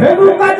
全部干。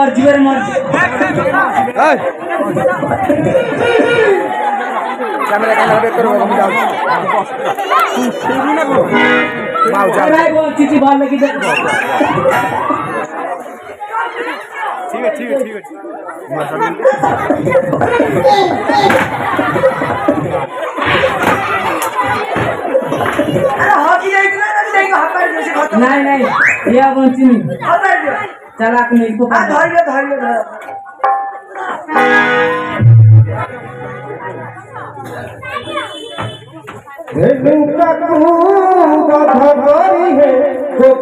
ऐसे मर्जी मेरे मर्जी ক্যামেরা ক্যামেরা বের করো আমি যাও মাও যাও ভাই বল চিঠি ভালো লাগি দেখ ঠিক আছে ঠিক আছে ঠিক আছে अरे हॉकी एक ना ना देखो हमारे जैसे खत्म नहीं नहीं ये अपन चिनी हमारे चल आप मेरे को हाँ धैर्य धैर्य धैर्य। हे काकू है तो